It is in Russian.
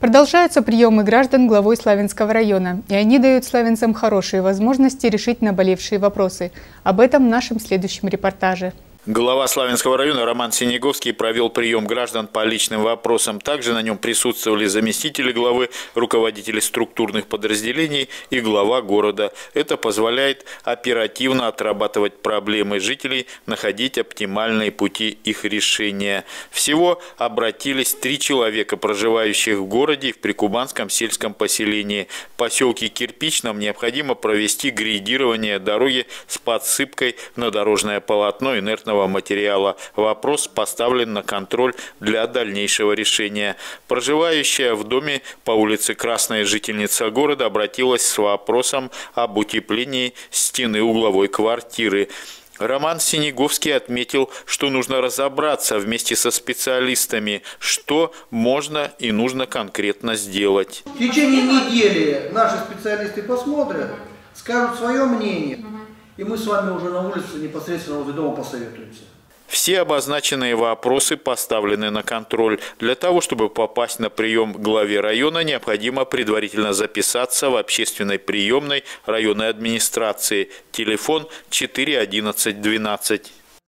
Продолжаются приемы граждан главой Славянского района, и они дают славянцам хорошие возможности решить наболевшие вопросы. Об этом в нашем следующем репортаже. Глава Славянского района Роман Синеговский провел прием граждан по личным вопросам. Также на нем присутствовали заместители главы, руководители структурных подразделений и глава города. Это позволяет оперативно отрабатывать проблемы жителей, находить оптимальные пути их решения. Всего обратились три человека, проживающих в городе в Прикубанском сельском поселении. В поселке Кирпичном необходимо провести грейдирование дороги с подсыпкой на дорожное полотно инертного строительного материала. Вопрос поставлен на контроль для дальнейшего решения. Проживающая в доме по улице Красная жительница города обратилась с вопросом об утеплении стены угловой квартиры. Роман Синеговский отметил, что нужно разобраться вместе со специалистами, что можно и нужно конкретно сделать. В течение недели наши специалисты посмотрят, скажут свое мнение. И мы с вами уже на улице непосредственно возле дома посоветуемся. Все обозначенные вопросы поставлены на контроль. Для того, чтобы попасть на прием к главе района, необходимо предварительно записаться в общественной приемной районной администрации. Телефон 41112.